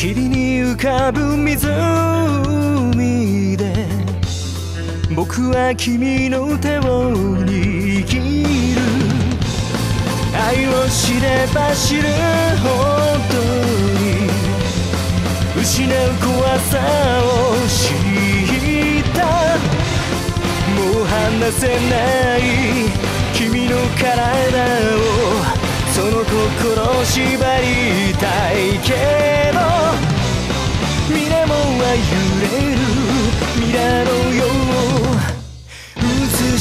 霧に浮かぶ湖で僕は君の手を握る愛を知れば知るほどに失う怖さを知った。もう離せない君の体をその心縛りたいけど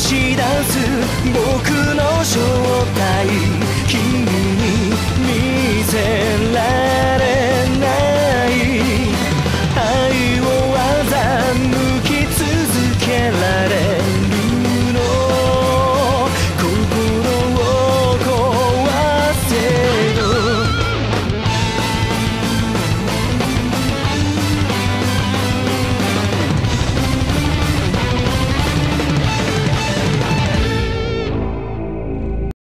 し出す僕の正体